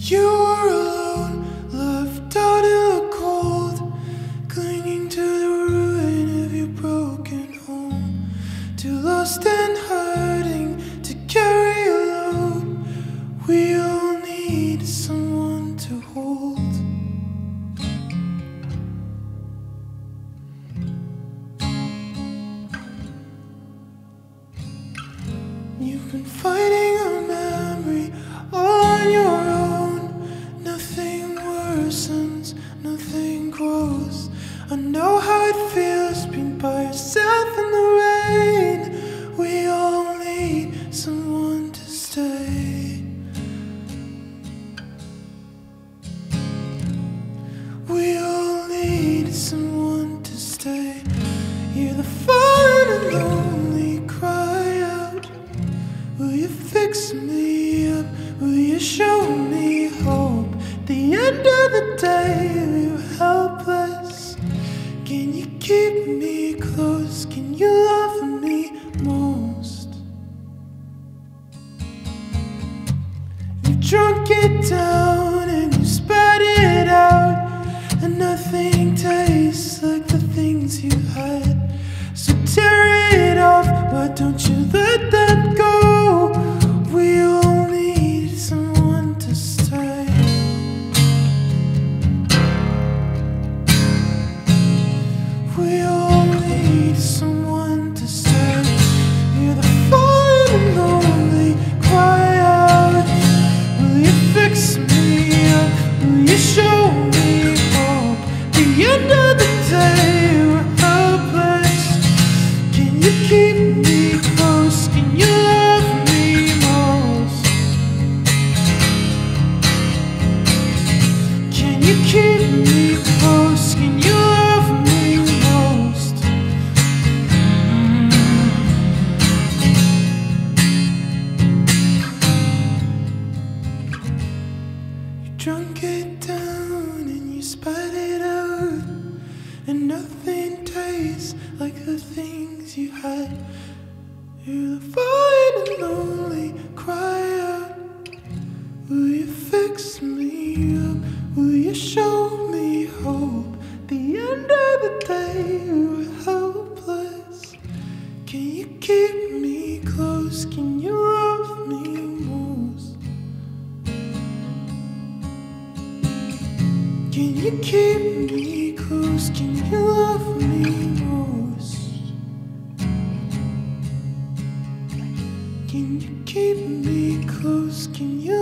You were alone, left out in the cold, clinging to the ruin of your broken home. Too lost and hurting to carry a load. We all need someone to hold. You've been fighting I know how it feels being by yourself in the rain. We all need someone to stay. We all need someone to stay. You're the fallen and lonely cry out. Will you fix me up? Will you show me hope? The end of the day, we're helpless. Keep me close? Can you love me most? You've drunk it down and you spat it out, and nothing tastes like the things you had. So tear it off, why don't you let you show me hope? The end of the day, we're. Can you keep me close? Can you love me most? Can you keep down and you spat it out, and nothing tastes like the things you had. You're the fine and lonely, cry out. Will you fix me up? Will you show me hope? The end of the day, we're helpless. Can you keep me close? Can you keep me close? Can you love me most? Can you keep me close? Can you?